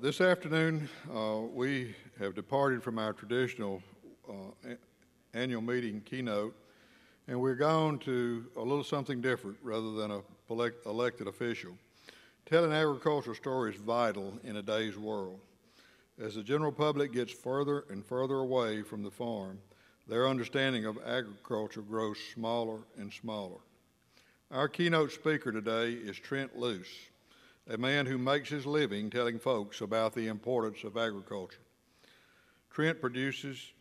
This afternoon, uh, we have departed from our traditional uh, annual meeting keynote, and we're going to a little something different rather than a elect- elected official. Telling agricultural stories is vital in a day's world. As the general public gets further and further away from the farm, their understanding of agriculture grows smaller and smaller. Our keynote speaker today is Trent Loos, a man who makes his living telling folks about the importance of agriculture. Trent produces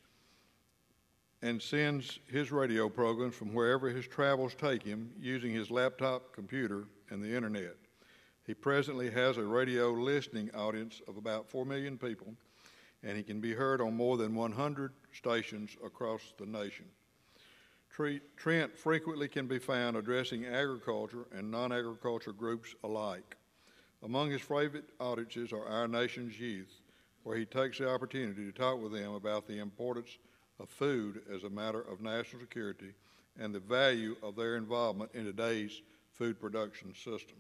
and sends his radio programs from wherever his travels take him using his laptop computer and the internet. He presently has a radio listening audience of about 4 million people, and he can be heard on more than 100 stations across the nation. Trent frequently can be found addressing agriculture and non agriculture groups alike. Among his favorite audiences are our nation's youth, where he takes the opportunity to talk with them about the importance of food as a matter of national security and the value of their involvement in today's food production system.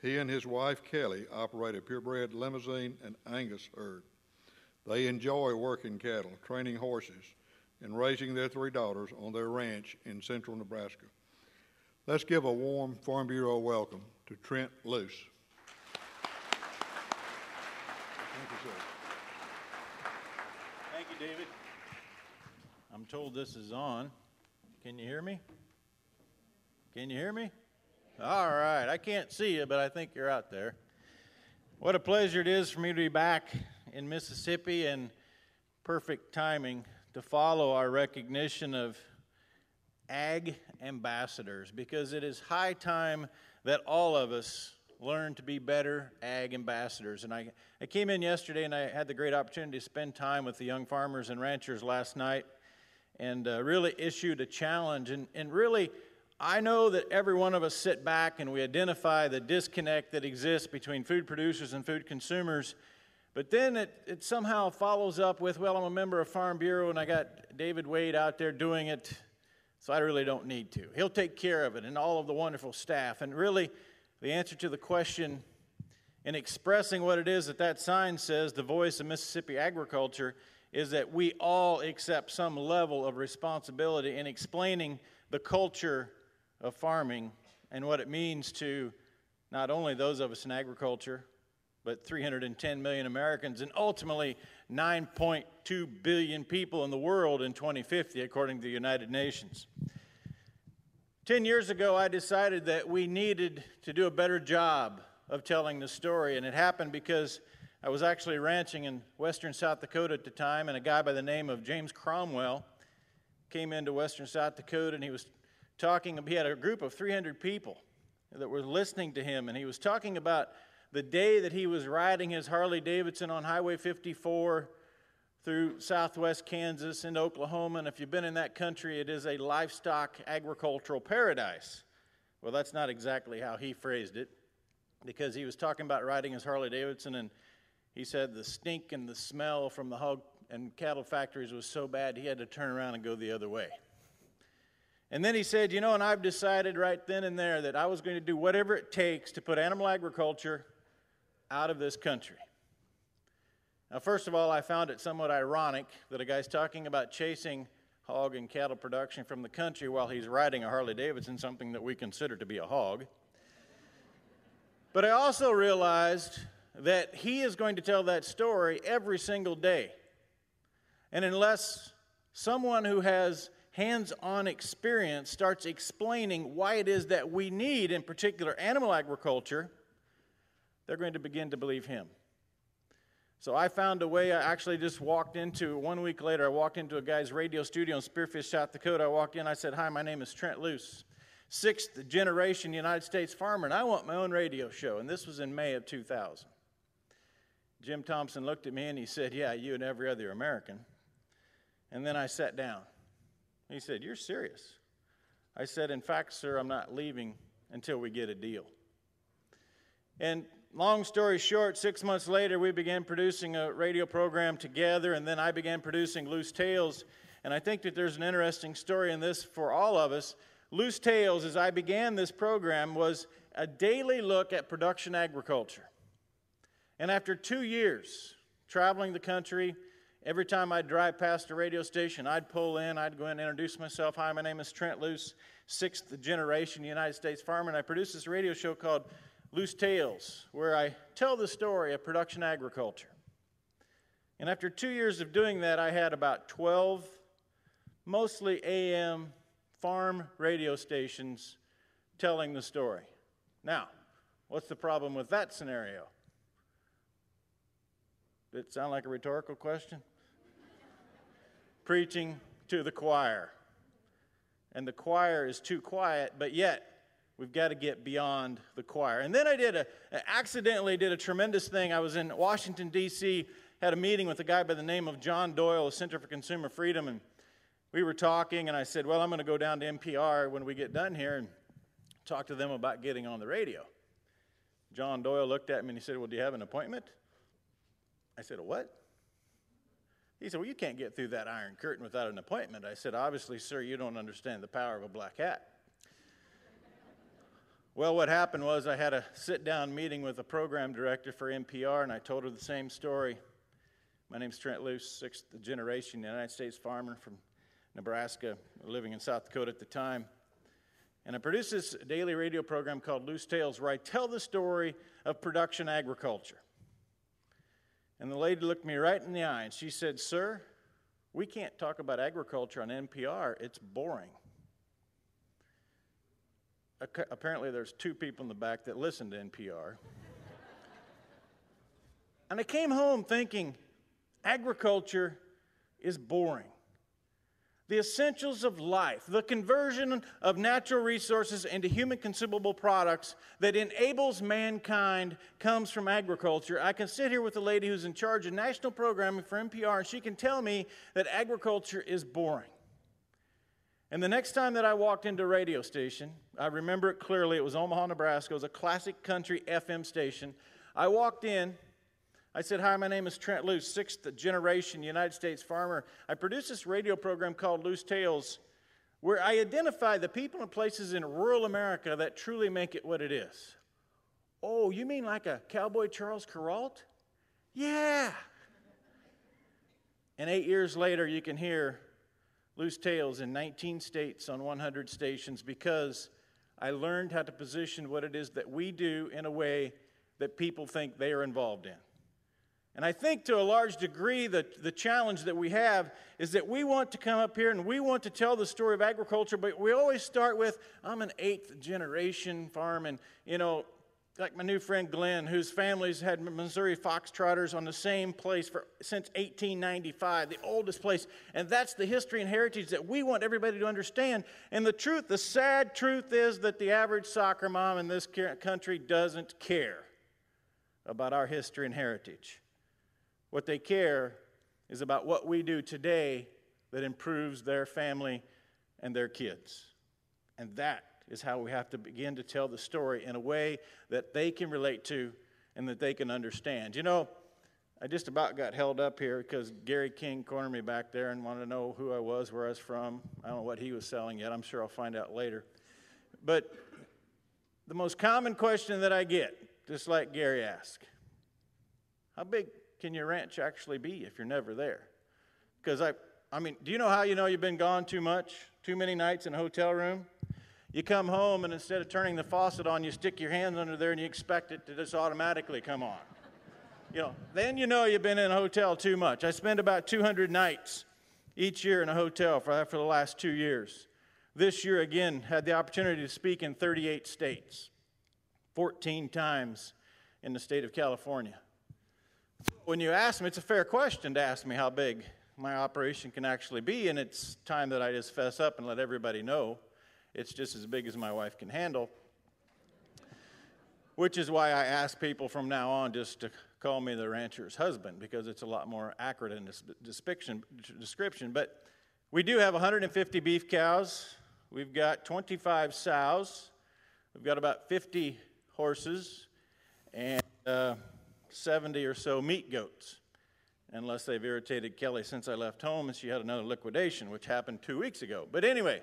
He and his wife Kelly operate a purebred Limousin and Angus herd. They enjoy working cattle, training horses, and raising their three daughters on their ranch in central Nebraska. Let's give a warm Farm Bureau welcome to Trent Loos. Thank you, sir. Thank you, David. I'm told this is on. Can you hear me? Can you hear me? All right. I can't see you, but I think you're out there. What a pleasure it is for me to be back in Mississippi and perfect timing to follow our recognition of ag ambassadors because it is high time that all of us learn to be better ag ambassadors. And I, I came in yesterday and I had the great opportunity to spend time with the young farmers and ranchers last night and uh, really issued a challenge. And, and really, I know that every one of us sit back and we identify the disconnect that exists between food producers and food consumers. But then it, it somehow follows up with, well, I'm a member of Farm Bureau and I got David Wade out there doing it, so I really don't need to. He'll take care of it and all of the wonderful staff. And really, the answer to the question in expressing what it is that that sign says, the voice of Mississippi agriculture, is that we all accept some level of responsibility in explaining the culture of farming and what it means to not only those of us in agriculture, but 310 million Americans and ultimately 9.2 billion people in the world in 2050, according to the United Nations. Ten years ago, I decided that we needed to do a better job of telling the story, and it happened because I was actually ranching in western South Dakota at the time, and a guy by the name of James Cromwell came into western South Dakota and he was talking, he had a group of 300 people that were listening to him, and he was talking about the day that he was riding his Harley Davidson on Highway 54 through southwest Kansas into Oklahoma. And if you've been in that country, it is a livestock agricultural paradise. Well, that's not exactly how he phrased it, because he was talking about riding his Harley Davidson, and he said the stink and the smell from the hog and cattle factories was so bad he had to turn around and go the other way. And then he said, You know, and I've decided right then and there that I was going to do whatever it takes to put animal agriculture out of this country. Now, first of all, I found it somewhat ironic that a guy's talking about chasing hog and cattle production from the country while he's riding a Harley Davidson, something that we consider to be a hog. But I also realized that he is going to tell that story every single day. And unless someone who has hands on experience starts explaining why it is that we need, in particular, animal agriculture, they're going to begin to believe him. So I found a way. I actually just walked into, one week later, I walked into a guy's radio studio in Spearfish, South Dakota. I walked in, I said, Hi, my name is Trent Loos, sixth generation United States farmer, and I want my own radio show. And this was in May of 2000. Jim Thompson looked at me and he said, Yeah, you and every other American. And then I sat down. He said, You're serious? I said, In fact, sir, I'm not leaving until we get a deal. And long story short, six months later, we began producing a radio program together, and then I began producing Loos Tales. And I think that there's an interesting story in this for all of us. Loos Tales, as I began this program, was a daily look at production agriculture. And after two years traveling the country, every time I'd drive past a radio station, I'd pull in, I'd go in and introduce myself. Hi, my name is Trent Loos, sixth generation United States farmer, and I produce this radio show called Loos Tales, where I tell the story of production agriculture. And after two years of doing that, I had about 12, mostly AM farm radio stations telling the story. Now, what's the problem with that scenario? Did it sound like a rhetorical question? Preaching to the choir. And the choir is too quiet, but yet we've got to get beyond the choir. And then I did a, accidentally did a tremendous thing. I was in Washington, D.C., had a meeting with a guy by the name of John Doyle, the Center for Consumer Freedom, and we were talking, and I said, Well, I'm going to go down to NPR when we get done here and talk to them about getting on the radio. John Doyle looked at me and he said, Well, do you have an appointment? I said, what? He said, Well, you can't get through that iron curtain without an appointment. I said, Obviously, sir, you don't understand the power of a black hat. well, what happened was I had a sit down meeting with a program director for NPR, and I told her the same story. My name's Trent Loos, sixth generation United States farmer from Nebraska, living in South Dakota at the time. And I produce this daily radio program called Loos Tales, where I tell the story of production agriculture. And the lady looked me right in the eye and she said, Sir, we can't talk about agriculture on NPR. It's boring. Apparently, there's two people in the back that listen to NPR. and I came home thinking, agriculture is boring the essentials of life, the conversion of natural resources into human consumable products that enables mankind comes from agriculture. I can sit here with a lady who's in charge of national programming for NPR, and she can tell me that agriculture is boring. And the next time that I walked into a radio station, I remember it clearly, it was Omaha, Nebraska, it was a classic country FM station. I walked in, I said, Hi, my name is Trent Loos, sixth generation United States farmer. I produce this radio program called Loos Tales, where I identify the people and places in rural America that truly make it what it is. Oh, you mean like a cowboy Charles Kuralt? Yeah. And eight years later, you can hear Loos Tales in 19 states on 100 stations because I learned how to position what it is that we do in a way that people think they are involved in. And I think to a large degree, the, the challenge that we have is that we want to come up here and we want to tell the story of agriculture, but we always start with, I'm an eighth generation farm. And, you know, like my new friend Glenn, whose family's had Missouri Foxtrotters on the same place for, since 1895, the oldest place. And that's the history and heritage that we want everybody to understand. And the truth, the sad truth is that the average soccer mom in this country doesn't care about our history and heritage. What they care is about what we do today that improves their family and their kids. And that is how we have to begin to tell the story in a way that they can relate to and that they can understand. You know, I just about got held up here because Gary King cornered me back there and wanted to know who I was, where I was from. I don't know what he was selling yet. I'm sure I'll find out later. But the most common question that I get, just like Gary asked, how big can your ranch actually be if you're never there? Because I, I mean, do you know how you know you've been gone too much, too many nights in a hotel room? You come home and instead of turning the faucet on, you stick your hands under there and you expect it to just automatically come on. You know, then you know you've been in a hotel too much. I spend about 200 nights each year in a hotel for, for the last two years. This year, again, had the opportunity to speak in 38 states, 14 times in the state of California. When you ask me, it's a fair question to ask me how big my operation can actually be, and it's time that I just fess up and let everybody know it's just as big as my wife can handle. Which is why I ask people from now on just to call me the rancher's husband, because it's a lot more accurate in this description. But we do have 150 beef cows, we've got 25 sows, we've got about 50 horses, and uh, 70 or so meat goats, unless they've irritated Kelly since I left home and she had another liquidation, which happened two weeks ago. But anyway,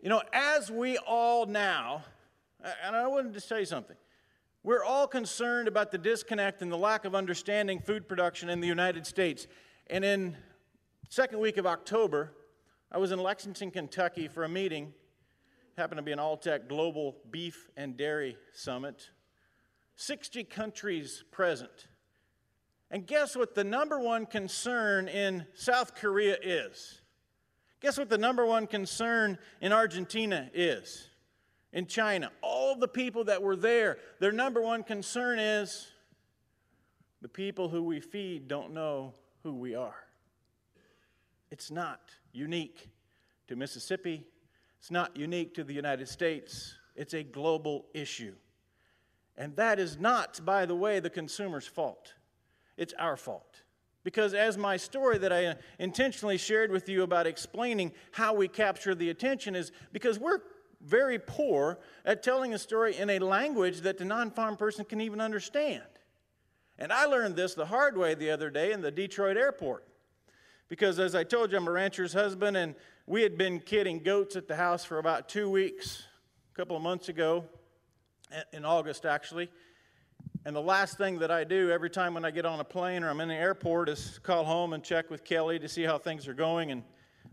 you know, as we all now, and I wanted to say something, We're all concerned about the disconnect and the lack of understanding food production in the United States. And in second week of October, I was in Lexington, Kentucky for a meeting. Happened to be an Alltech Global Beef and Dairy Summit. 60 countries present. And guess what the number one concern in South Korea is? Guess what the number one concern in Argentina is? in China, all the people that were there, their number one concern is the people who we feed don't know who we are. It's not unique to Mississippi, it's not unique to the United States, it's a global issue. And that is not, by the way, the consumer's fault. It's our fault. Because, as my story that I intentionally shared with you about explaining how we capture the attention is because we're very poor at telling a story in a language that the non farm person can even understand. And I learned this the hard way the other day in the Detroit airport. Because as I told you, I'm a rancher's husband, and we had been kidding goats at the house for about two weeks, a couple of months ago, in August actually. And the last thing that I do every time when I get on a plane or I'm in the airport is call home and check with Kelly to see how things are going. And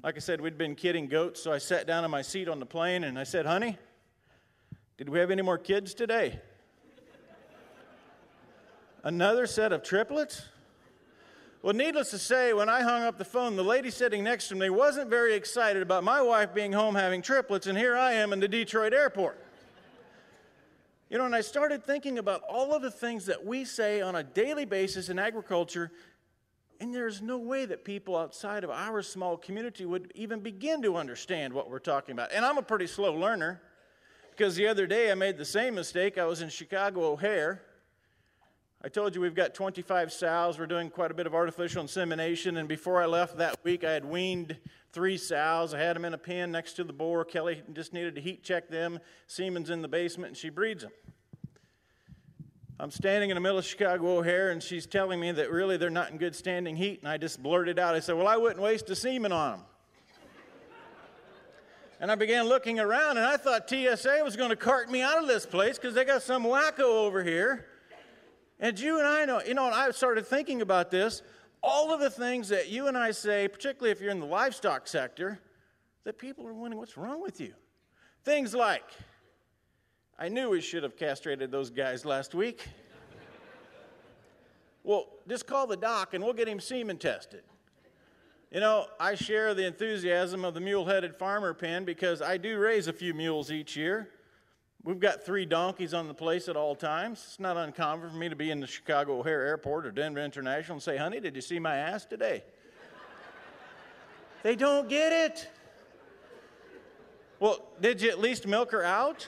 like I said, we'd been kidding goats, so I sat down in my seat on the plane and I said, Honey, did we have any more kids today? Another set of triplets? Well, needless to say, when I hung up the phone, the lady sitting next to me wasn't very excited about my wife being home having triplets, and here I am in the Detroit airport. You know, and I started thinking about all of the things that we say on a daily basis in agriculture and there's no way that people outside of our small community would even begin to understand what we're talking about. And I'm a pretty slow learner because the other day I made the same mistake. I was in Chicago O'Hare. I told you we've got 25 sows. We're doing quite a bit of artificial insemination. And before I left that week, I had weaned three sows. I had them in a pen next to the boar. Kelly just needed to heat check them. Semen's in the basement, and she breeds them. I'm standing in the middle of Chicago O'Hare, and she's telling me that really they're not in good standing heat. And I just blurted out, I said, Well, I wouldn't waste a semen on them. and I began looking around, and I thought TSA was going to cart me out of this place because they got some wacko over here. And you and I know, you know, and I started thinking about this. All of the things that you and I say, particularly if you're in the livestock sector, that people are wondering, What's wrong with you? Things like, I knew we should have castrated those guys last week. well, just call the doc and we'll get him semen tested. You know, I share the enthusiasm of the mule headed farmer pen because I do raise a few mules each year. We've got three donkeys on the place at all times. It's not uncommon for me to be in the Chicago O'Hare Airport or Denver International and say, honey, did you see my ass today? they don't get it. Well, did you at least milk her out?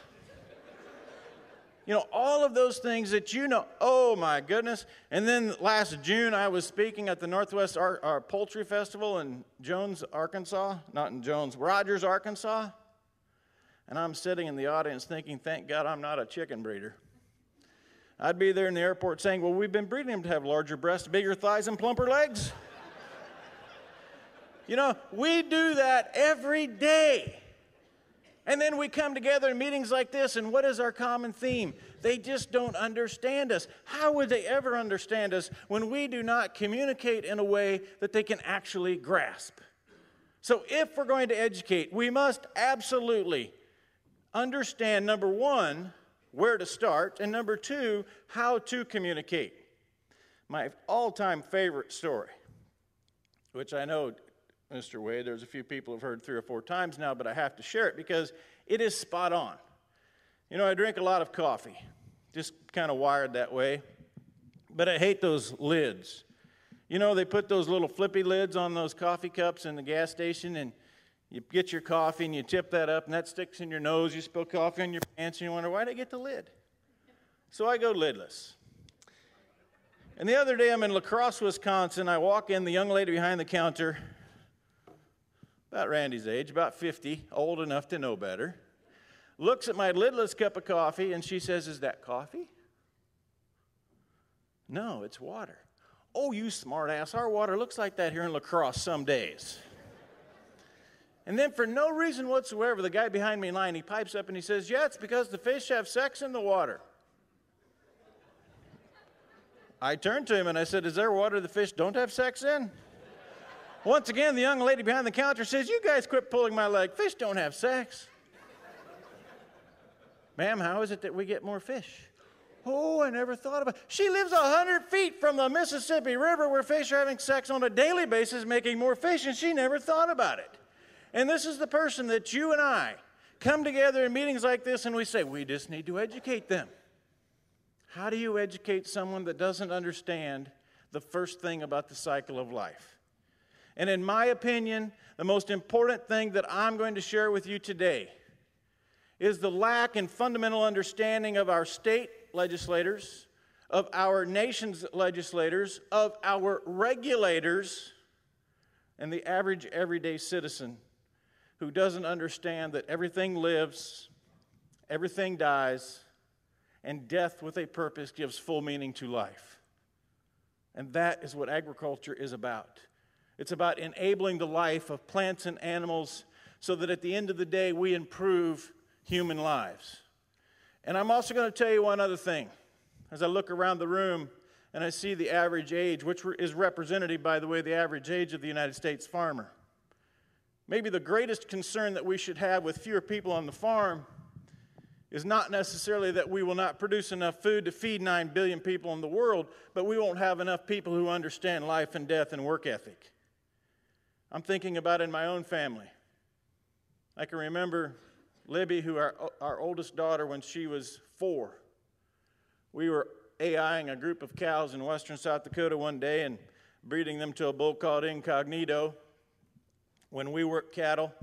You know, all of those things that you know. Oh my goodness. And then last June, I was speaking at the Northwest Ar- Ar- Poultry Festival in Jones, Arkansas. Not in Jones, Rogers, Arkansas. And I'm sitting in the audience thinking, thank God I'm not a chicken breeder. I'd be there in the airport saying, well, we've been breeding them to have larger breasts, bigger thighs, and plumper legs. you know, we do that every day. And then we come together in meetings like this, and what is our common theme? They just don't understand us. How would they ever understand us when we do not communicate in a way that they can actually grasp? So, if we're going to educate, we must absolutely understand number one, where to start, and number two, how to communicate. My all time favorite story, which I know Mr. Wade. There's a few people who've heard three or four times now, but I have to share it because it is spot on. You know, I drink a lot of coffee, just kind of wired that way, but I hate those lids. You know, they put those little flippy lids on those coffee cups in the gas station, and you get your coffee and you tip that up, and that sticks in your nose. You spill coffee on your pants, and you wonder, why did I get the lid? So I go lidless. And the other day, I'm in La Crosse, Wisconsin. I walk in, the young lady behind the counter about Randy's age, about 50, old enough to know better, looks at my lidless cup of coffee and she says, Is that coffee? No, it's water. Oh, you smartass. Our water looks like that here in La Crosse some days. And then, for no reason whatsoever, the guy behind me in line, he pipes up and he says, Yeah, it's because the fish have sex in the water. I turned to him and I said, Is there water the fish don't have sex in? Once again, the young lady behind the counter says, You guys quit pulling my leg. Fish don't have sex. Ma'am, how is it that we get more fish? Oh, I never thought about it. She lives a hundred feet from the Mississippi River where fish are having sex on a daily basis, making more fish, and she never thought about it. And this is the person that you and I come together in meetings like this and we say, we just need to educate them. How do you educate someone that doesn't understand the first thing about the cycle of life? And in my opinion, the most important thing that I'm going to share with you today is the lack and fundamental understanding of our state legislators, of our nation's legislators, of our regulators, and the average everyday citizen who doesn't understand that everything lives, everything dies, and death with a purpose gives full meaning to life. And that is what agriculture is about. It's about enabling the life of plants and animals so that at the end of the day we improve human lives. And I'm also going to tell you one other thing. As I look around the room and I see the average age, which is representative, by the way, the average age of the United States farmer. Maybe the greatest concern that we should have with fewer people on the farm is not necessarily that we will not produce enough food to feed 9 billion people in the world, but we won't have enough people who understand life and death and work ethic. I'm thinking about in my own family. I can remember Libby, who our, our oldest daughter, when she was four, we were AIing a group of cows in western South Dakota one day and breeding them to a bull called Incognito. When we work cattle,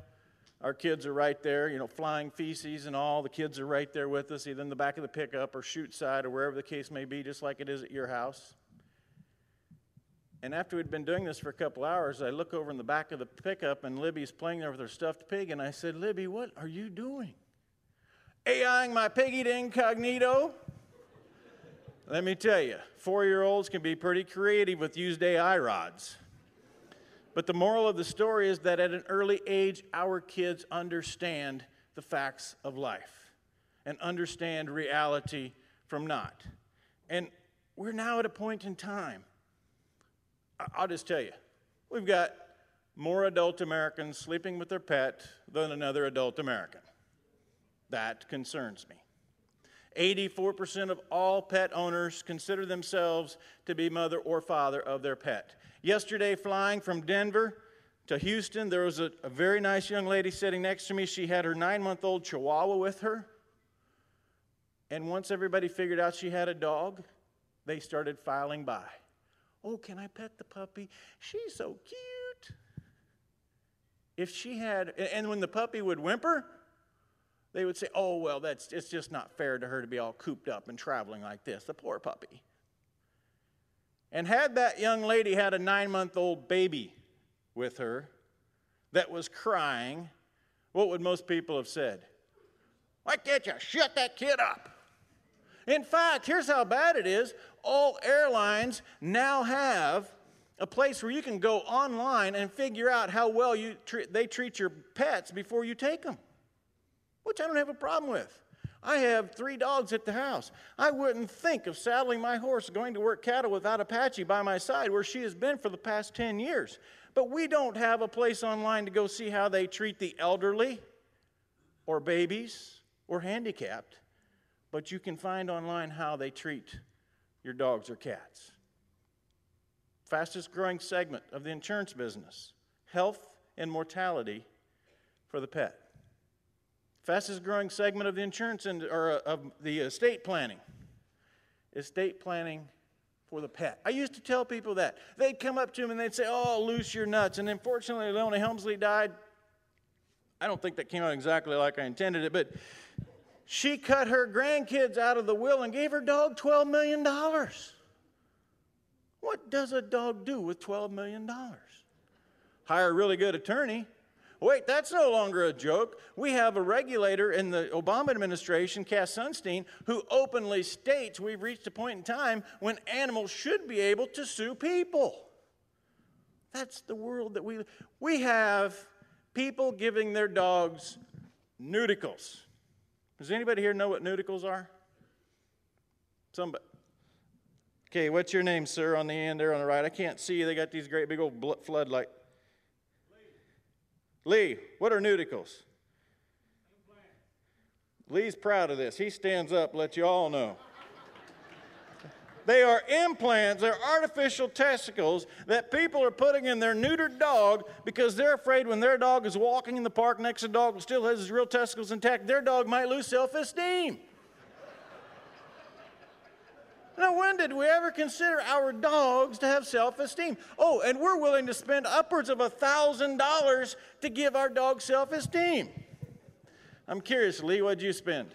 our kids are right there, you know, flying feces and all. The kids are right there with us, either in the back of the pickup or chute side or wherever the case may be, just like it is at your house. And after we'd been doing this for a couple hours, I look over in the back of the pickup and Libby's playing there with her stuffed pig. And I said, Libby, what are you doing? AIing my piggy to incognito? Let me tell you, four year olds can be pretty creative with used AI rods. But the moral of the story is that at an early age, our kids understand the facts of life and understand reality from not. And we're now at a point in time I'll just tell you, we've got more adult Americans sleeping with their pet than another adult American. That concerns me. 84% of all pet owners consider themselves to be mother or father of their pet. Yesterday, flying from Denver to Houston, there was a, a very nice young lady sitting next to me. She had her nine month old chihuahua with her. And once everybody figured out she had a dog, they started filing by. Oh, can I pet the puppy? She's so cute. If she had, and when the puppy would whimper, they would say, Oh, well, that's, it's just not fair to her to be all cooped up and traveling like this, the poor puppy. And had that young lady had a nine month old baby with her that was crying, what would most people have said? Why can't you shut that kid up? In fact, here's how bad it is all airlines now have a place where you can go online and figure out how well you tre- they treat your pets before you take them, which I don't have a problem with. I have three dogs at the house. I wouldn't think of saddling my horse going to work cattle without Apache by my side, where she has been for the past 10 years. But we don't have a place online to go see how they treat the elderly or babies or handicapped but you can find online how they treat your dogs or cats. Fastest growing segment of the insurance business health and mortality for the pet. Fastest growing segment of the insurance and, or uh, of the estate planning estate planning for the pet. I used to tell people that. They'd come up to me and they'd say, Oh, Loos you're nuts. And unfortunately, Leona Helmsley died. I don't think that came out exactly like I intended it, but she cut her grandkids out of the will and gave her dog $12 million. What does a dog do with $12 million? Hire a really good attorney. Wait, that's no longer a joke. We have a regulator in the Obama administration, Cass Sunstein, who openly states we've reached a point in time when animals should be able to sue people. That's the world that we we have people giving their dogs Neuticles. Does anybody here know what Neuticles are? Somebody. Okay, what's your name, sir, on the end there on the right? I can't see you. They got these great big old floodlight. Lee, what are Neuticles? Lee's proud of this. He stands up, let you all know. They are implants, they're artificial testicles that people are putting in their neutered dog because they're afraid when their dog is walking in the park next to a dog who still has his real testicles intact, their dog might lose self esteem. Now, when did we ever consider our dogs to have self esteem? Oh, and we're willing to spend upwards of a $1,000 to give our dog self esteem. I'm curious, Lee, what'd you spend?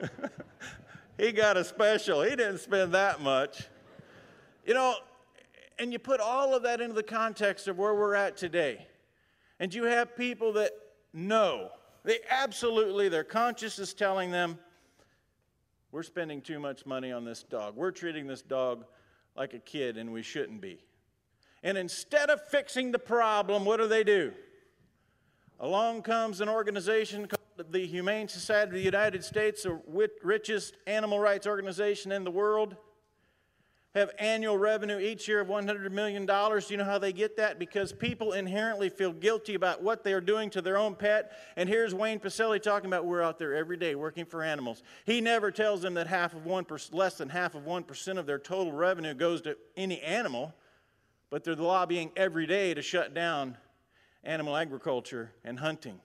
he got a special. He didn't spend that much. You know, and you put all of that into the context of where we're at today. And you have people that know, they absolutely, their conscience is telling them, we're spending too much money on this dog. We're treating this dog like a kid, and we shouldn't be. And instead of fixing the problem, what do they do? Along comes an organization called the Humane Society of the United States, the richest animal rights organization in the world, have annual revenue each year of $100 million. Do you know how they get that? Because people inherently feel guilty about what they are doing to their own pet. And here's Wayne Pacelle talking about we're out there every day working for animals. He never tells them that half of one less than half of 1% of their total revenue goes to any animal, but they're lobbying every day to shut down animal agriculture and hunting.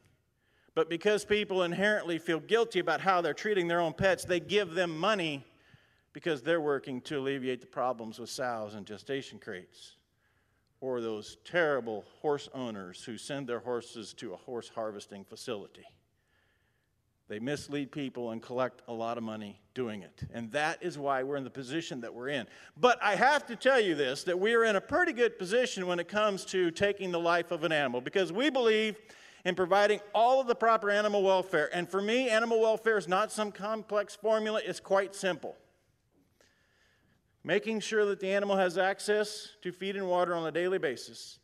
But because people inherently feel guilty about how they're treating their own pets, they give them money because they're working to alleviate the problems with sows and gestation crates. Or those terrible horse owners who send their horses to a horse harvesting facility. They mislead people and collect a lot of money doing it. And that is why we're in the position that we're in. But I have to tell you this that we are in a pretty good position when it comes to taking the life of an animal because we believe in providing all of the proper animal welfare. And for me, animal welfare is not some complex formula, it's quite simple. Making sure that the animal has access to feed and water on a daily basis,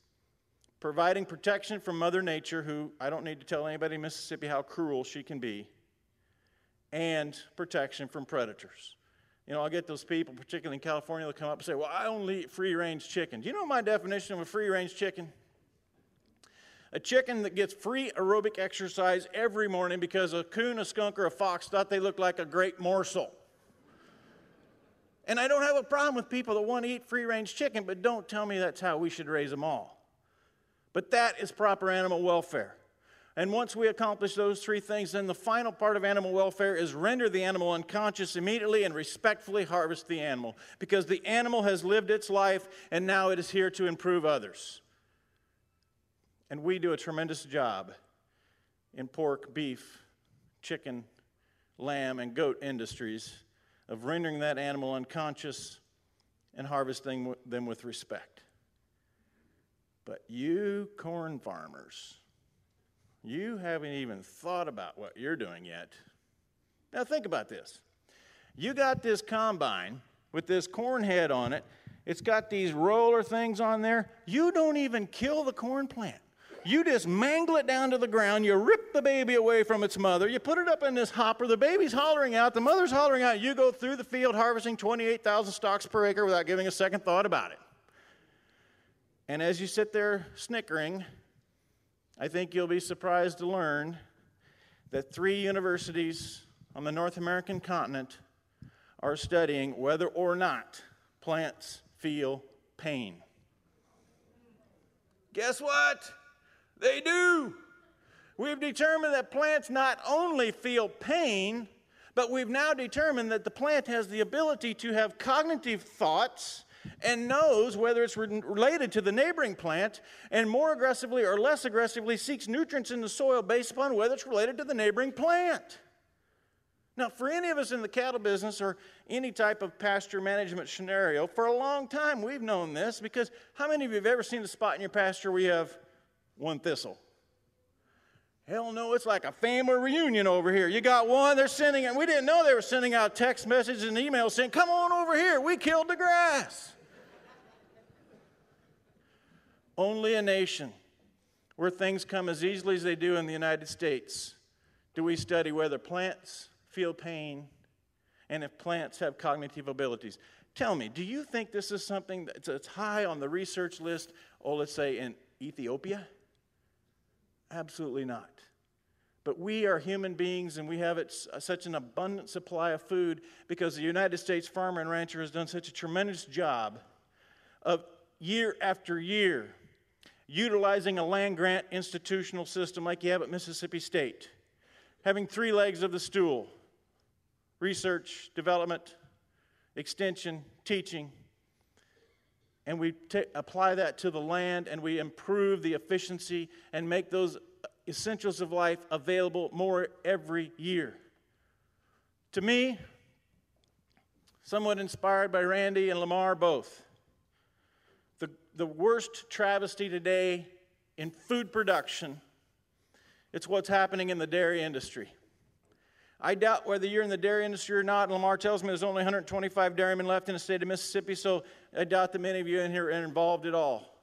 providing protection from Mother Nature, who I don't need to tell anybody in Mississippi how cruel she can be, and protection from predators. You know, I'll get those people, particularly in California, they'll come up and say, Well, I only eat free range chicken. Do you know my definition of a free range chicken? A chicken that gets free aerobic exercise every morning because a coon, a skunk, or a fox thought they looked like a great morsel. And I don't have a problem with people that want to eat free range chicken, but don't tell me that's how we should raise them all. But that is proper animal welfare. And once we accomplish those three things, then the final part of animal welfare is render the animal unconscious immediately and respectfully harvest the animal because the animal has lived its life and now it is here to improve others. And we do a tremendous job in pork, beef, chicken, lamb, and goat industries of rendering that animal unconscious and harvesting them with respect. But you corn farmers, you haven't even thought about what you're doing yet. Now, think about this. You got this combine with this corn head on it, it's got these roller things on there. You don't even kill the corn plant. You just mangle it down to the ground. You rip the baby away from its mother. You put it up in this hopper. The baby's hollering out. The mother's hollering out. You go through the field harvesting 28,000 stalks per acre without giving a second thought about it. And as you sit there snickering, I think you'll be surprised to learn that three universities on the North American continent are studying whether or not plants feel pain. Guess what? They do. We've determined that plants not only feel pain, but we've now determined that the plant has the ability to have cognitive thoughts and knows whether it's related to the neighboring plant and more aggressively or less aggressively seeks nutrients in the soil based upon whether it's related to the neighboring plant. Now, for any of us in the cattle business or any type of pasture management scenario, for a long time we've known this because how many of you have ever seen a spot in your pasture where you have one thistle. Hell no, it's like a family reunion over here. You got one, they're sending it. We didn't know they were sending out text messages and emails saying, Come on over here, we killed the grass. Only a nation where things come as easily as they do in the United States do we study whether plants feel pain, and if plants have cognitive abilities. Tell me, do you think this is something that's high on the research list, or let's say in Ethiopia? Absolutely not. But we are human beings and we have it, uh, such an abundant supply of food because the United States farmer and rancher has done such a tremendous job of year after year utilizing a land grant institutional system like you have at Mississippi State, having three legs of the stool research, development, extension, teaching. And we t- apply that to the land and we improve the efficiency and make those essentials of life available more every year. To me, somewhat inspired by Randy and Lamar both, the, the worst travesty today in food production, it's what's happening in the dairy industry. I doubt whether you're in the dairy industry or not. Lamar tells me there's only 125 dairymen left in the state of Mississippi, so I doubt that many of you in here are involved at all.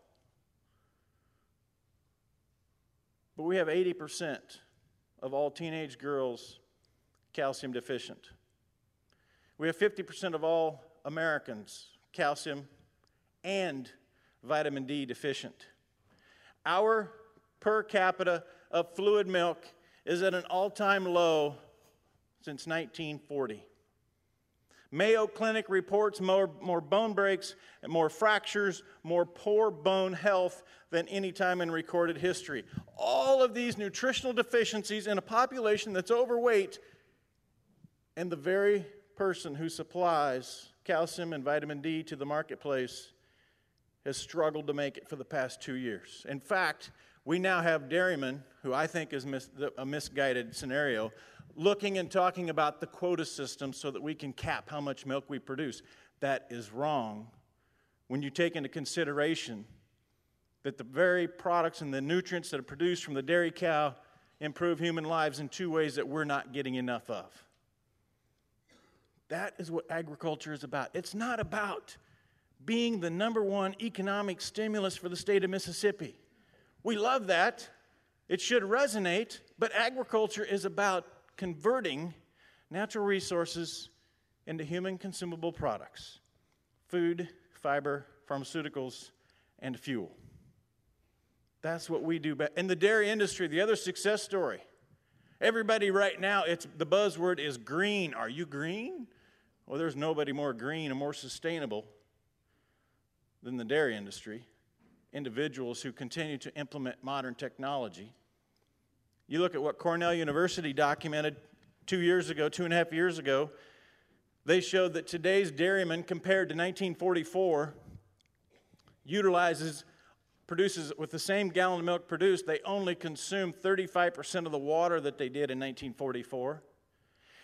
But we have 80% of all teenage girls calcium deficient. We have 50% of all Americans calcium and vitamin D deficient. Our per capita of fluid milk is at an all time low since 1940. Mayo Clinic reports more, more bone breaks, and more fractures, more poor bone health than any time in recorded history. All of these nutritional deficiencies in a population that's overweight, and the very person who supplies calcium and vitamin D to the marketplace has struggled to make it for the past two years. In fact, we now have dairymen, who I think is mis- a misguided scenario, looking and talking about the quota system so that we can cap how much milk we produce. That is wrong when you take into consideration that the very products and the nutrients that are produced from the dairy cow improve human lives in two ways that we're not getting enough of. That is what agriculture is about. It's not about being the number one economic stimulus for the state of Mississippi. We love that. It should resonate, but agriculture is about converting natural resources into human consumable products food, fiber, pharmaceuticals, and fuel. That's what we do. In the dairy industry, the other success story. Everybody right now, it's the buzzword is green. Are you green? Well, there's nobody more green and more sustainable than the dairy industry. Individuals who continue to implement modern technology you look at what Cornell University documented two years ago, two and a half years ago. They showed that today's dairyman, compared to 1944, utilizes, produces with the same gallon of milk produced, they only consume 35% of the water that they did in 1944.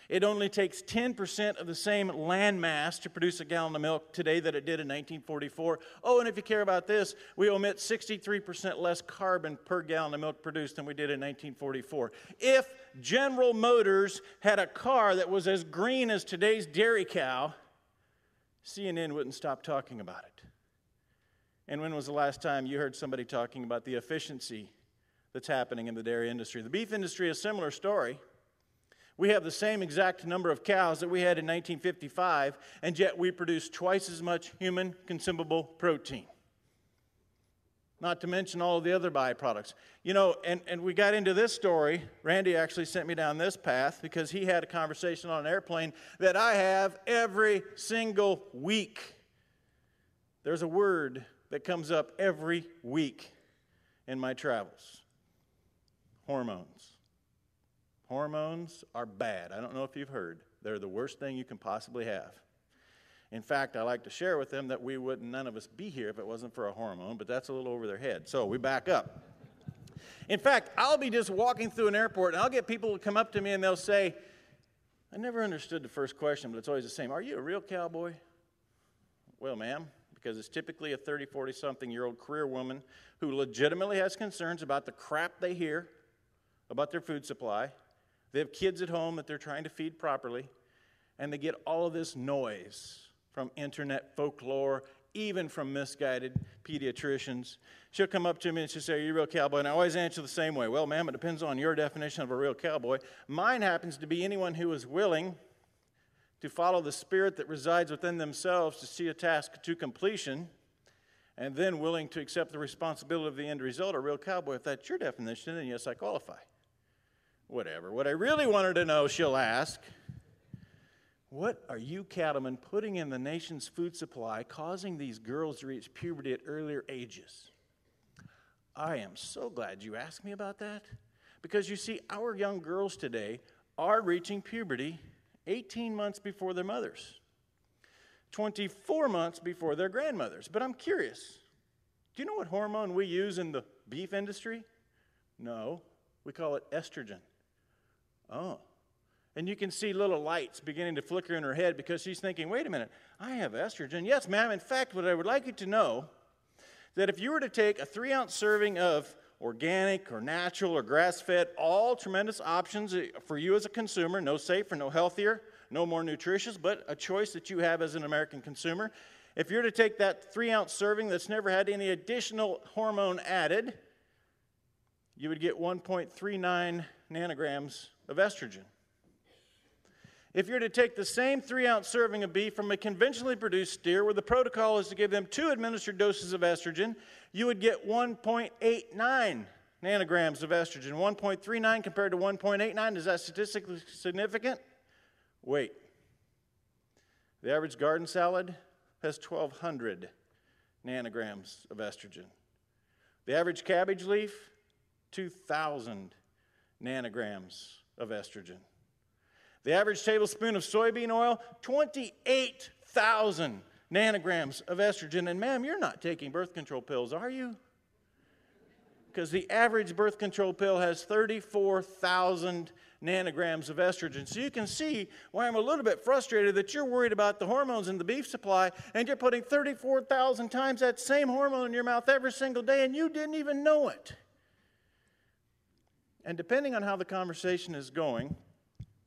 It only takes 10% of the same land mass to produce a gallon of milk today that it did in 1944. Oh, and if you care about this, we emit 63% less carbon per gallon of milk produced than we did in 1944. If General Motors had a car that was as green as today's dairy cow, CNN wouldn't stop talking about it. And when was the last time you heard somebody talking about the efficiency that's happening in the dairy industry? The beef industry, a similar story. We have the same exact number of cows that we had in 1955, and yet we produce twice as much human consumable protein. Not to mention all of the other byproducts. You know, and, and we got into this story. Randy actually sent me down this path because he had a conversation on an airplane that I have every single week. There's a word that comes up every week in my travels hormones. Hormones are bad. I don't know if you've heard. They're the worst thing you can possibly have. In fact, I like to share with them that we wouldn't, none of us, be here if it wasn't for a hormone, but that's a little over their head. So we back up. In fact, I'll be just walking through an airport and I'll get people to come up to me and they'll say, I never understood the first question, but it's always the same. Are you a real cowboy? Well, ma'am, because it's typically a 30, 40 something year old career woman who legitimately has concerns about the crap they hear about their food supply they have kids at home that they're trying to feed properly, and they get all of this noise from internet folklore, even from misguided pediatricians. She'll come up to me and she'll say, Are you a real cowboy? And I always answer the same way Well, ma'am, it depends on your definition of a real cowboy. Mine happens to be anyone who is willing to follow the spirit that resides within themselves to see a task to completion and then willing to accept the responsibility of the end result, a real cowboy. If that's your definition, then yes, I qualify. Whatever. What I really wanted to know, she'll ask, what are you cattlemen putting in the nation's food supply causing these girls to reach puberty at earlier ages? I am so glad you asked me about that because you see, our young girls today are reaching puberty 18 months before their mothers. 24 months before their grandmothers. But I'm curious do you know what hormone we use in the beef industry? No, we call it estrogen. Oh. And you can see little lights beginning to flicker in her head because she's thinking, wait a minute, I have estrogen. Yes, ma'am. In fact, what I would like you to know that if you were to take a three ounce serving of organic or natural or grass fed, all tremendous options eh, for you as a consumer, no safer, no healthier, no more nutritious, but a choice that you have as an American consumer. If you're to take that three ounce serving that's never had any additional hormone added, you would get 1.39 nanograms of estrogen. If you're to take the same three ounce serving of beef from a conventionally produced steer, where the protocol is to give them two administered doses of estrogen, you would get 1.89 nanograms of estrogen. 1.39 compared to 1.89, is that statistically significant? Wait. The average garden salad has 1,200 nanograms of estrogen. The average cabbage leaf, 2,000 nanograms of estrogen. The average tablespoon of soybean oil, 28,000 nanograms of estrogen. And, ma'am, you're not taking birth control pills, are you? Because the average birth control pill has 34,000 nanograms of estrogen. So you can see why I'm a little bit frustrated that you're worried about the hormones in the beef supply and you're putting 34,000 times that same hormone in your mouth every single day and you didn't even know it. And depending on how the conversation is going,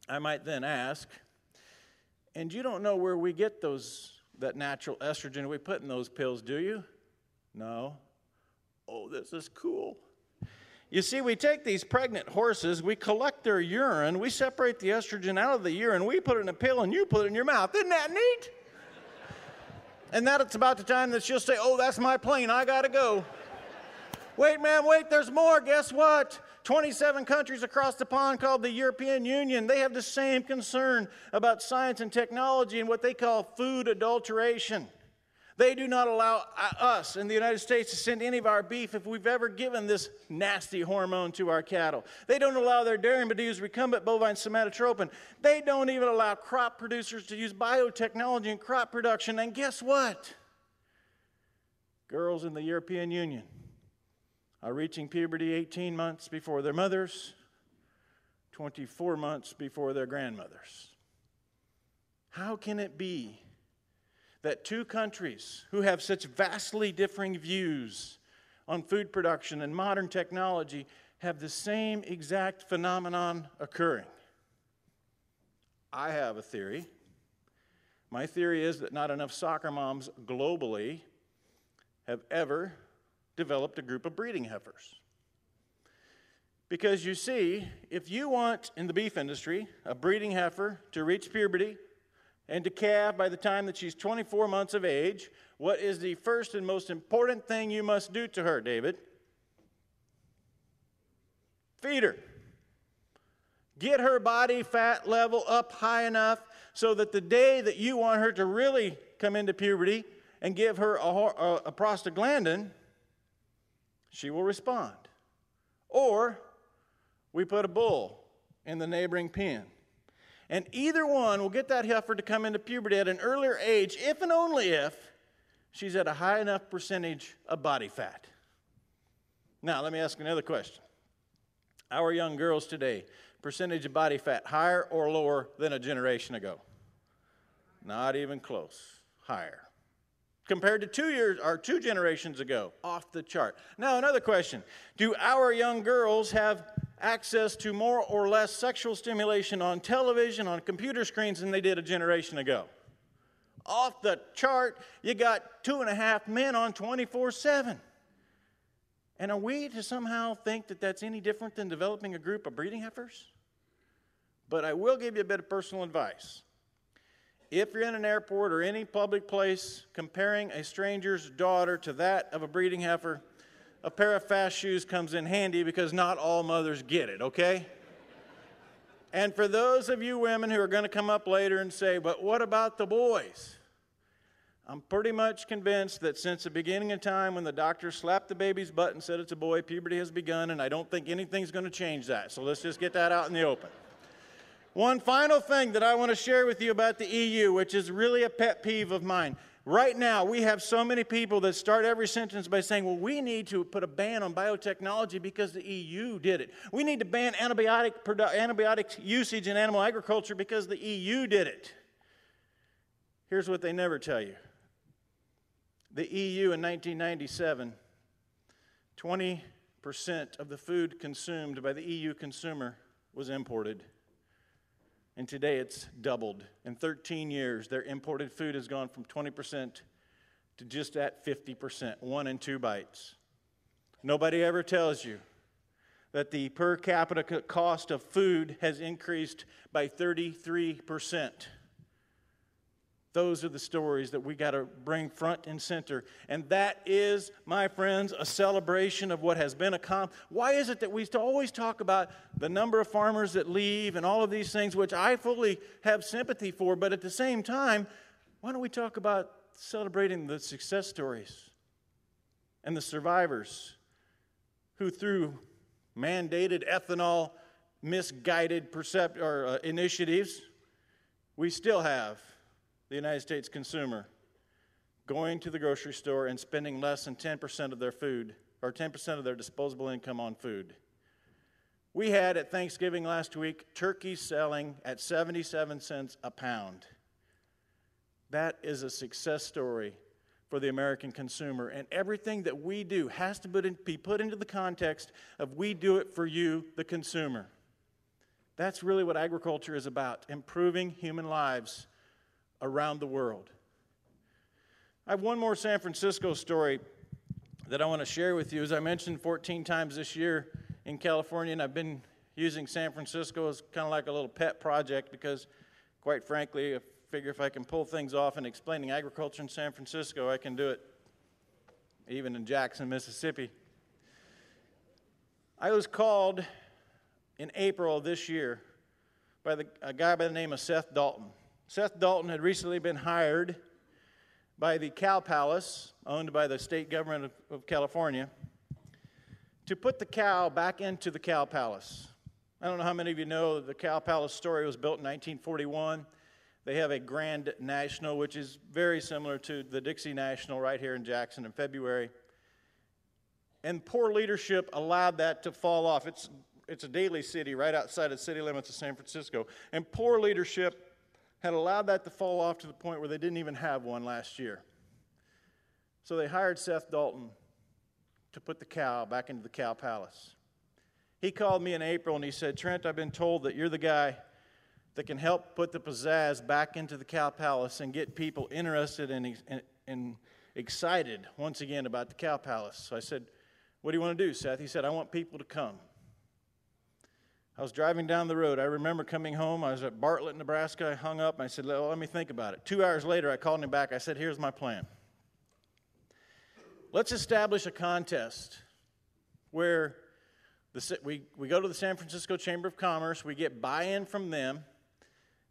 I might then ask, and you don't know where we get those that natural estrogen we put in those pills, do you? No. Oh, this is cool. You see, we take these pregnant horses, we collect their urine, we separate the estrogen out of the urine, we put it in a pill, and you put it in your mouth. Isn't that neat? and that it's about the time that she'll say, Oh, that's my plane, I gotta go. wait, man, wait, there's more. Guess what? 27 countries across the pond called the European Union, they have the same concern about science and technology and what they call food adulteration. They do not allow uh, us in the United States to send any of our beef if we've ever given this nasty hormone to our cattle. They don't allow their dairymen to use recombinant bovine somatotropin. They don't even allow crop producers to use biotechnology in crop production. And guess what? Girls in the European Union are reaching puberty 18 months before their mothers, 24 months before their grandmothers. How can it be that two countries who have such vastly differing views on food production and modern technology have the same exact phenomenon occurring. I have a theory. My theory is that not enough soccer moms globally have ever developed a group of breeding heifers. Because you see, if you want in the beef industry a breeding heifer to reach puberty and to calve by the time that she's 24 months of age, what is the first and most important thing you must do to her, David? Feed her. Get her body fat level up high enough so that the day that you want her to really come into puberty and give her a, a, a prostaglandin, she will respond. Or we put a bull in the neighboring pen and either one will get that heifer to come into puberty at an earlier age, if and only if she's at a high enough percentage of body fat. Now, let me ask another question. Our young girls today, percentage of body fat higher or lower than a generation ago? Not even close. Higher. Compared to two years or two generations ago, off the chart. Now, another question Do our young girls have access to more or less sexual stimulation on television, on computer screens than they did a generation ago. off the chart. You got two and a half men on 24 7. And are we to somehow think that that's any different than developing a group of breeding heifers? But I will give you a bit of personal advice. If you're in an airport or any public place comparing a stranger's daughter to that of a breeding heifer, a pair of fast shoes comes in handy because not all mothers get it, okay? and for those of you women who are going to come up later and say, but what about the boys? I'm pretty much convinced that since the beginning of time when the doctor slapped the baby's butt and said it's a boy, puberty has begun, and I don't think anything's going to change that. So let's just get that out in the open. One final thing that I want to share with you about the EU, which is really a pet peeve of mine. Right now, we have so many people that start every sentence by saying, well, we need to put a ban on biotechnology because the EU did it. We need to ban antibiotic, antibiotic usage in animal agriculture because the EU did it. Here's what they never tell you the EU in 1997, 20% of the food consumed by the EU consumer was imported. And today it's doubled. In 13 years, their imported food has gone from 20% to just at 50%, one and two bites. Nobody ever tells you that the per capita cost of food has increased by 33%. Those are the stories that we got to bring front and center. And that is, my friends, a celebration of what has been accomplished. Why is it that we always talk about the number of farmers that leave and all of these things, which I fully have sympathy for, but at the same time, why don't we talk about celebrating the success stories and the survivors who, through mandated ethanol, misguided percept- or, uh, initiatives, we still have the United States consumer going to the grocery store and spending less than 10% of their food or 10% of their disposable income on food. We had at Thanksgiving last week turkey selling at 77 cents a pound. That is a success story for the American consumer. And everything that we do has to be put into the context of we do it for you, the consumer. That's really what agriculture is about improving human lives around the world. I have one more San Francisco story that I want to share with you. As I mentioned 14 times this year in California, and I've been using San Francisco as kind of like a little pet project because, quite frankly, I figure if I can pull things off in explaining agriculture in San Francisco, I can do it even in Jackson, Mississippi. I was called in April of this year by the, a guy by the name of Seth Dalton. Seth Dalton had recently been hired by the Cow Palace, owned by the state government of, of California, to put the cow back into the Cow Palace. I don't know how many of you know the Cow Palace story was built in 1941. They have a Grand National, which is very similar to the Dixie National right here in Jackson in February. And poor leadership allowed that to fall off. It's, it's a Daly City right outside of the city limits of San Francisco. And poor leadership had allowed that to fall off to the point where they didn't even have one last year. So they hired Seth Dalton to put the cow back into the cow palace. He called me in April and he said, Trent, I've been told that you're the guy that can help put the pizzazz back into the cow palace and get people interested and, and, and excited once again about the cow palace. So I said, What do you want to do, Seth? He said, I want people to come. I was driving down the road. I remember coming home. I was at Bartlett, Nebraska. I hung up I said, well, Let me think about it. Two hours later, I called him back. I said, Here's my plan. Let's establish a contest where the, we, we go to the San Francisco Chamber of Commerce, we get buy in from them.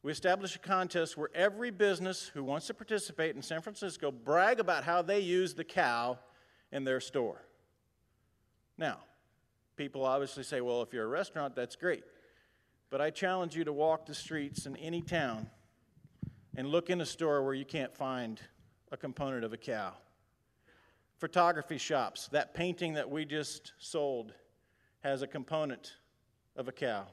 We establish a contest where every business who wants to participate in San Francisco brag about how they use the cow in their store. Now, People obviously say, well, if you're a restaurant, that's great. But I challenge you to walk the streets in any town and look in a store where you can't find a component of a cow. Photography shops, that painting that we just sold has a component of a cow.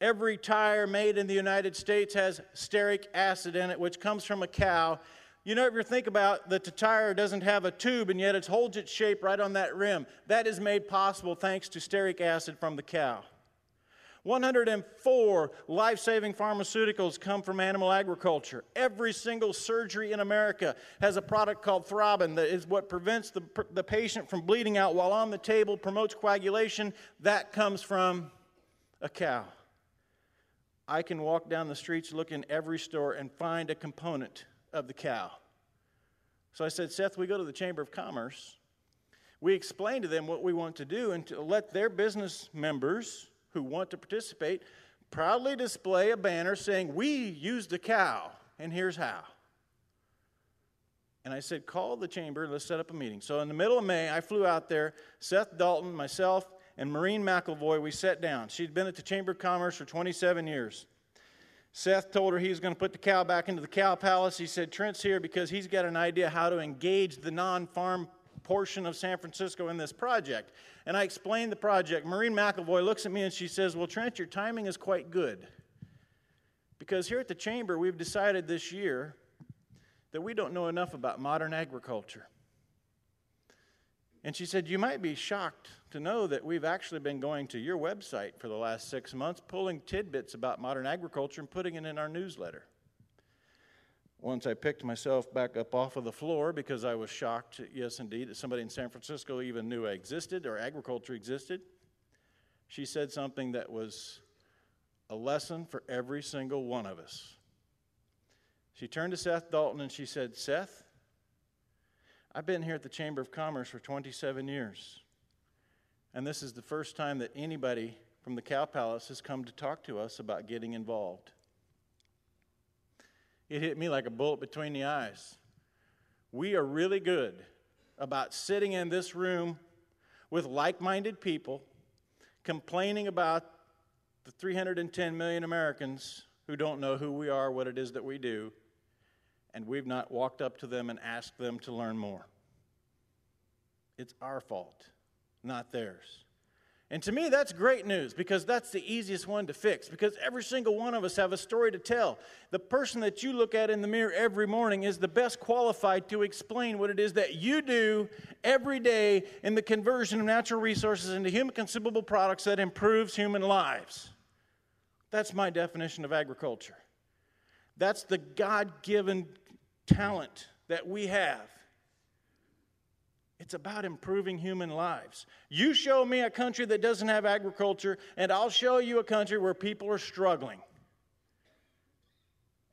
Every tire made in the United States has stearic acid in it, which comes from a cow you know, if you think about that the tire doesn't have a tube and yet it holds its shape right on that rim, that is made possible thanks to stearic acid from the cow. 104 life saving pharmaceuticals come from animal agriculture. Every single surgery in America has a product called thrombin that is what prevents the, the patient from bleeding out while on the table, promotes coagulation. That comes from a cow. I can walk down the streets, look in every store, and find a component of the cow. So I said, Seth, we go to the Chamber of Commerce. We explain to them what we want to do and to let their business members who want to participate proudly display a banner saying, We used a cow, and here's how. And I said, Call the chamber, let's set up a meeting. So in the middle of May, I flew out there, Seth Dalton, myself, and Maureen McElvoy, we sat down. She'd been at the Chamber of Commerce for 27 years. Seth told her he was going to put the cow back into the cow palace. He said, Trent's here because he's got an idea how to engage the non farm portion of San Francisco in this project. And I explained the project. Maureen McElvoy looks at me and she says, Well, Trent, your timing is quite good. Because here at the Chamber, we've decided this year that we don't know enough about modern agriculture. And she said, You might be shocked to know that we've actually been going to your website for the last six months, pulling tidbits about modern agriculture and putting it in our newsletter. Once I picked myself back up off of the floor because I was shocked, yes, indeed, that somebody in San Francisco even knew I existed or agriculture existed. She said something that was a lesson for every single one of us. She turned to Seth Dalton and she said, Seth, I've been here at the Chamber of Commerce for 27 years. And this is the first time that anybody from the Cow Palace has come to talk to us about getting involved. It hit me like a bullet between the eyes. We are really good about sitting in this room with like minded people complaining about the 310 million Americans who don't know who we are, what it is that we do, and we've not walked up to them and asked them to learn more. It's our fault, not theirs. And to me, that's great news because that's the easiest one to fix because every single one of us have a story to tell. The person that you look at in the mirror every morning is the best qualified to explain what it is that you do every day in the conversion of natural resources into human consumable products that improves human lives. That's my definition of agriculture. That's the God given talent that we have. It's about improving human lives. You show me a country that doesn't have agriculture, and I'll show you a country where people are struggling.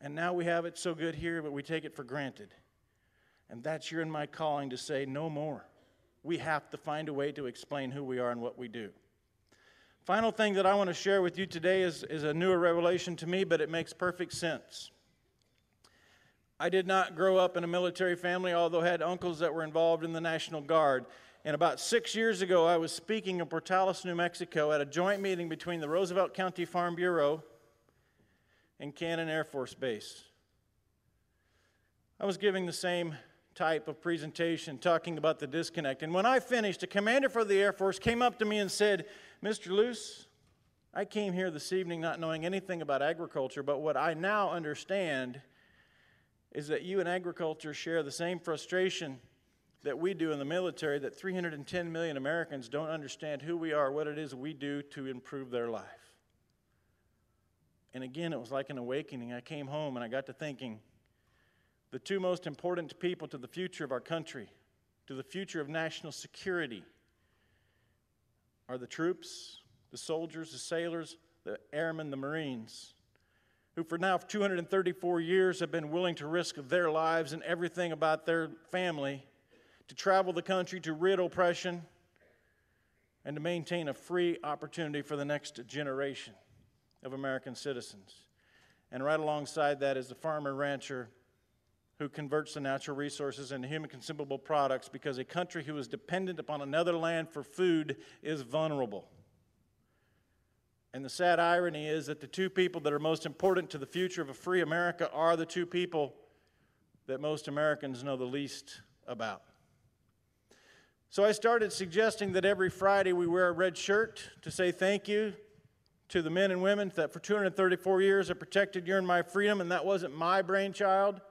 And now we have it so good here, but we take it for granted. And that's your and my calling to say no more. We have to find a way to explain who we are and what we do. Final thing that I want to share with you today is, is a newer revelation to me, but it makes perfect sense. I did not grow up in a military family, although I had uncles that were involved in the National Guard. And about six years ago, I was speaking in Portales, New Mexico, at a joint meeting between the Roosevelt County Farm Bureau and Cannon Air Force Base. I was giving the same type of presentation, talking about the disconnect. And when I finished, a commander for the Air Force came up to me and said, Mr. Loos, I came here this evening not knowing anything about agriculture, but what I now understand is that you in agriculture share the same frustration that we do in the military that 310 million Americans don't understand who we are, what it is we do to improve their life. And again, it was like an awakening. I came home and I got to thinking the two most important people to the future of our country, to the future of national security, are the troops, the soldiers, the sailors, the airmen, the Marines who for now 234 years have been willing to risk their lives and everything about their family to travel the country to rid oppression and to maintain a free opportunity for the next generation of American citizens. And right alongside that is the farmer rancher who converts the natural resources into human consumable products because a country who is dependent upon another land for food is vulnerable. And the sad irony is that the two people that are most important to the future of a free America are the two people that most Americans know the least about. So I started suggesting that every Friday we wear a red shirt to say thank you to the men and women that for 234 years have protected your and my freedom, and that wasn't my brainchild.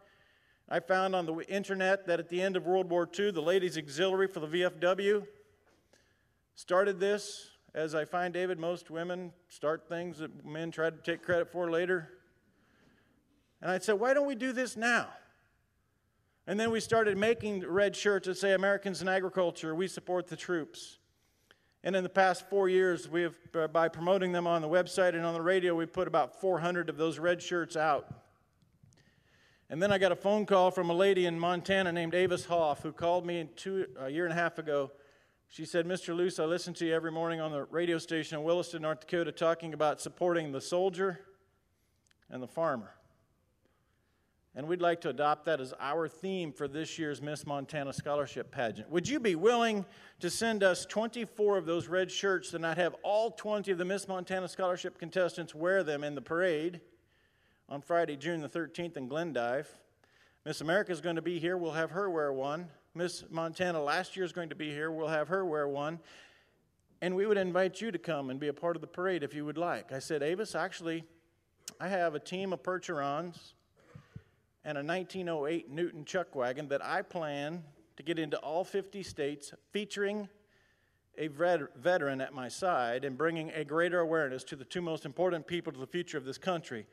I found on the internet that at the end of World War II, the Ladies Auxiliary for the VFW started this as I find, David, most women start things that men try to take credit for later. And I said, why don't we do this now? And then we started making red shirts that say Americans in Agriculture, we support the troops. And in the past four years, we have, uh, by promoting them on the website and on the radio, we put about 400 of those red shirts out. And then I got a phone call from a lady in Montana named Avis Hoff who called me two, a year and a half ago. She said, Mr. Loos, I listen to you every morning on the radio station in Williston, North Dakota, talking about supporting the soldier and the farmer. And we'd like to adopt that as our theme for this year's Miss Montana Scholarship Pageant. Would you be willing to send us 24 of those red shirts and not have all 20 of the Miss Montana Scholarship contestants wear them in the parade? on Friday, June the 13th in Glendive. Miss America is going to be here. We'll have her wear one. Miss Montana last year is going to be here. We'll have her wear one. And we would invite you to come and be a part of the parade if you would like. I said, Avis, actually, I have a team of Percherons and a 1908 Newton chuck wagon that I plan to get into all 50 states featuring a veteran at my side and bringing a greater awareness to the two most important people to the future of this country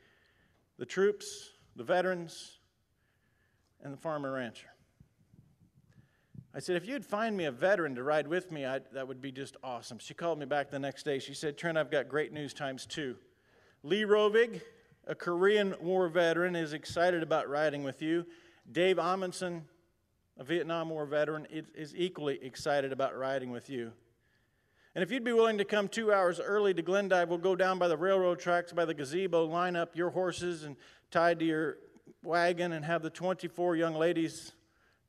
the troops, the veterans, and the farmer rancher. I said, if you'd find me a veteran to ride with me, I'd, that would be just awesome. She called me back the next day. She said, Trent, I've got great news times two. Lee Rovig, a Korean War veteran, is excited about riding with you. Dave Amundsen, a Vietnam War veteran, is equally excited about riding with you. And if you'd be willing to come two hours early to Glendive, we'll go down by the railroad tracks, by the gazebo, line up your horses and tied to your wagon, and have the 24 young ladies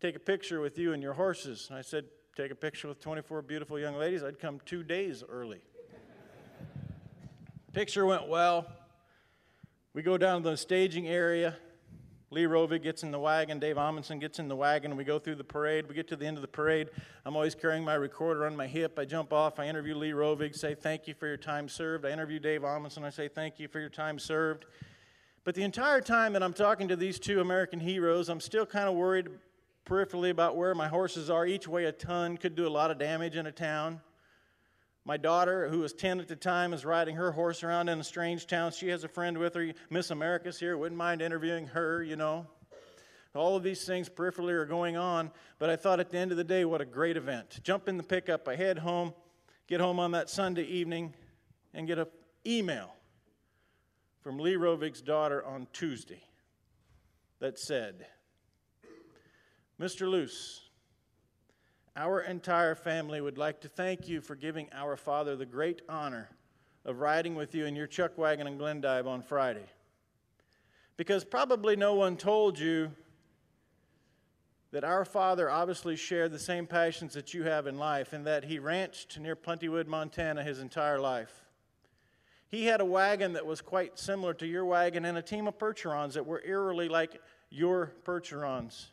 take a picture with you and your horses. And I said, Take a picture with 24 beautiful young ladies. I'd come two days early. Picture went well. We go down to the staging area. Lee Rovig gets in the wagon, Dave Amundsen gets in the wagon, we go through the parade. We get to the end of the parade. I'm always carrying my recorder on my hip. I jump off, I interview Lee Rovig, say thank you for your time served. I interview Dave Amundsen, I say thank you for your time served. But the entire time that I'm talking to these two American heroes, I'm still kind of worried peripherally about where my horses are. Each weigh a ton, could do a lot of damage in a town. My daughter, who was 10 at the time, is riding her horse around in a strange town. She has a friend with her. Miss America's here. Wouldn't mind interviewing her, you know. All of these things peripherally are going on, but I thought at the end of the day, what a great event. Jump in the pickup, I head home, get home on that Sunday evening, and get an email from Lee Rovig's daughter on Tuesday that said, Mr. Loos, our entire family would like to thank you for giving our father the great honor of riding with you in your chuck wagon in Glendive on Friday. Because probably no one told you that our father obviously shared the same passions that you have in life, and that he ranched near Plentywood, Montana his entire life. He had a wagon that was quite similar to your wagon and a team of Percherons that were eerily like your Percherons.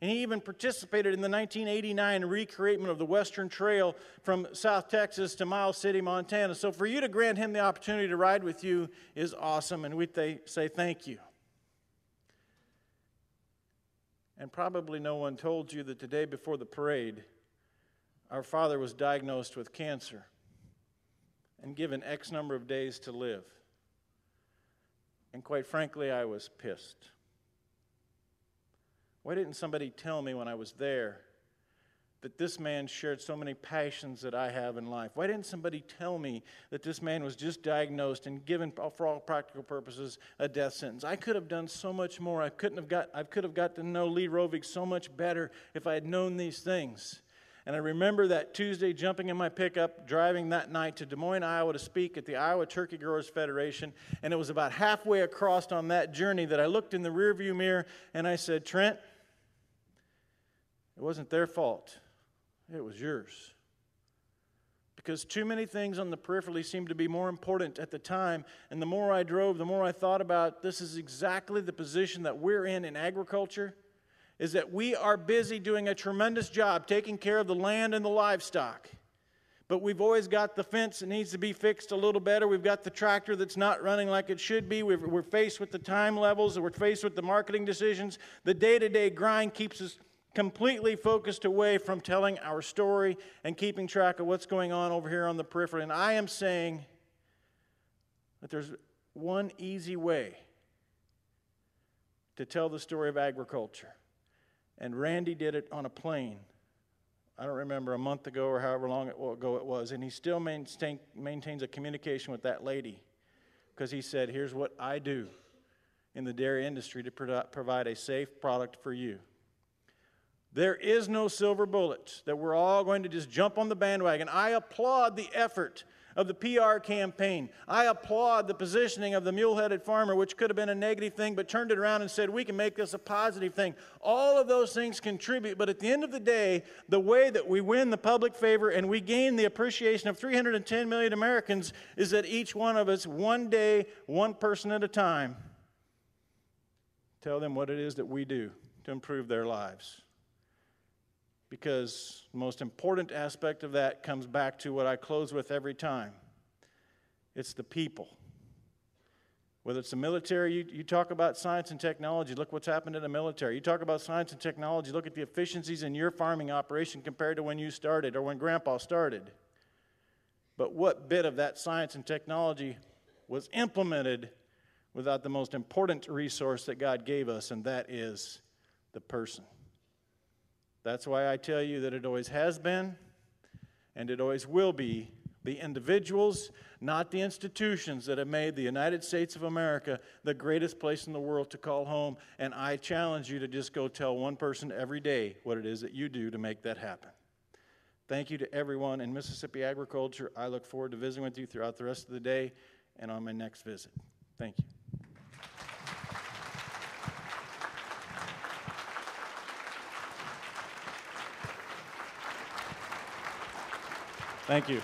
And he even participated in the 1989 recreation of the Western Trail from South Texas to Miles City, Montana. So for you to grant him the opportunity to ride with you is awesome, and we say thank you. And probably no one told you that the day before the parade, our father was diagnosed with cancer and given X number of days to live. And quite frankly, I was pissed. Why didn't somebody tell me when I was there that this man shared so many passions that I have in life? Why didn't somebody tell me that this man was just diagnosed and given, uh, for all practical purposes, a death sentence? I could have done so much more. I couldn't have got. I could have got to know Lee Rovig so much better if I had known these things. And I remember that Tuesday jumping in my pickup, driving that night to Des Moines, Iowa to speak at the Iowa Turkey Growers Federation. And it was about halfway across on that journey that I looked in the rearview mirror and I said, Trent, it wasn't their fault, it was yours. Because too many things on the periphery seemed to be more important at the time. And the more I drove, the more I thought about this is exactly the position that we're in in agriculture is that we are busy doing a tremendous job taking care of the land and the livestock. But we've always got the fence that needs to be fixed a little better. We've got the tractor that's not running like it should be. we are faced with the time levels. We're faced with the marketing decisions. The day to day grind keeps us completely focused away from telling our story and keeping track of what's going on over here on the periphery. And I am saying that there's one easy way to tell the story of agriculture. And Randy did it on a plane. I don't remember a month ago or however long ago it was, and he still maintain, maintains a communication with that lady because he said, Here's what I do in the dairy industry to provide a safe product for you. There is no silver bullet that we're all going to just jump on the bandwagon. I applaud the effort of the PR campaign. I applaud the positioning of the mule headed farmer, which could have been a negative thing, but turned it around and said, we can make this a positive thing. All of those things contribute, but at the end of the day, the way that we win the public favor and we gain the appreciation of 310 million Americans is that each one of us, one day, one person at a time, tell them what it is that we do to improve their lives because the most important aspect of that comes back to what I close with every time it's the people. Whether it's the military, you, you talk about science and technology, look what's happened in the military. You talk about science and technology, look at the efficiencies in your farming operation compared to when you started or when grandpa started. But what bit of that science and technology was implemented without the most important resource that God gave us, and that is the person? That's why I tell you that it always has been and it always will be the individuals, not the institutions, that have made the United States of America the greatest place in the world to call home. And I challenge you to just go tell one person every day what it is that you do to make that happen. Thank you to everyone in Mississippi Agriculture. I look forward to visiting with you throughout the rest of the day and on my next visit. Thank you. Thank you.